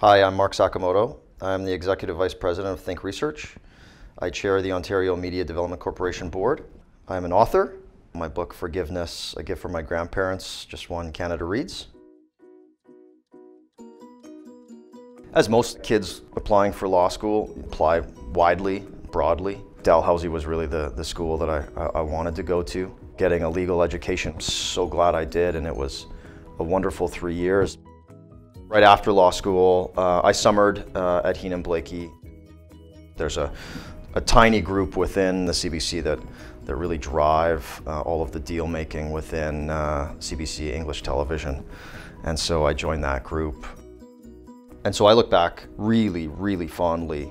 Hi, I'm Mark Sakamoto. I'm the Executive Vice President of Think Research. I chair the Ontario Media Development Corporation Board. I'm an author. My book, Forgiveness, A Gift from My Grandparents, just won Canada Reads. As most kids applying for law school apply widely, broadly, Dalhousie was really the, the school that I, I wanted to go to. Getting a legal education, I'm so glad I did, and it was a wonderful three years. Right after law school, uh, I summered uh, at Heenan Blaikie. There's a, a tiny group within the CBC that, that really drive uh, all of the deal making within CBC uh, English television. And so I joined that group. And so I look back really, really fondly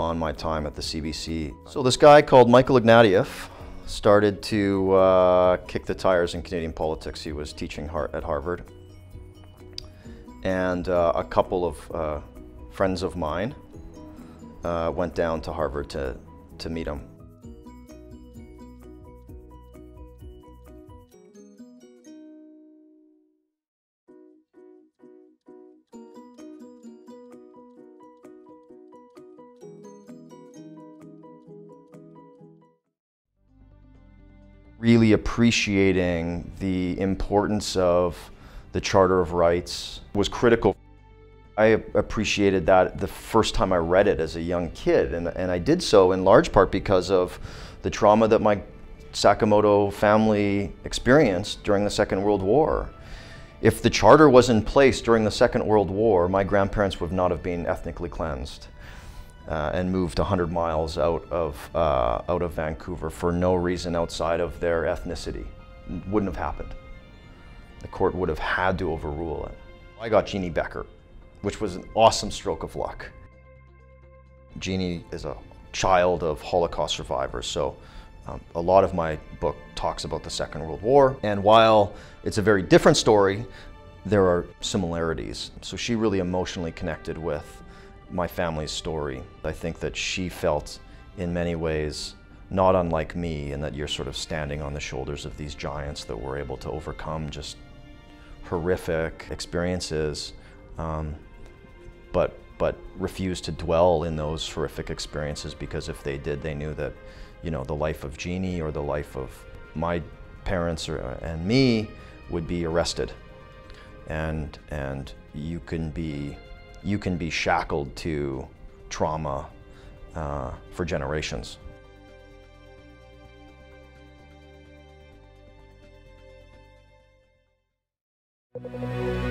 on my time at the CBC. So this guy called Michael Ignatieff started to uh, kick the tires in Canadian politics. He was teaching at Harvard and uh, a couple of uh, friends of mine uh, went down to Harvard to, to meet him. Really appreciating the importance of the Charter of Rights was critical. I appreciated that the first time I read it as a young kid, and, and I did so in large part because of the trauma that my Sakamoto family experienced during the Second World War. If the charter was in place during the Second World War, my grandparents would not have been ethnically cleansed uh, and moved 100 miles out of, uh, out of Vancouver for no reason outside of their ethnicity. It wouldn't have happened the court would have had to overrule it. I got Jeanne Beker, which was an awesome stroke of luck. Jeannie is a child of Holocaust survivors, so um, a lot of my book talks about the Second World War. And while it's a very different story, there are similarities. So she really emotionally connected with my family's story. I think that she felt in many ways not unlike me in that you're sort of standing on the shoulders of these giants that were able to overcome just horrific experiences, um, but but refused to dwell in those horrific experiences because if they did, they knew that, you know, the life of Jeanne or the life of my parents or, and me would be arrested, and and you can be you can be shackled to trauma uh, for generations. Música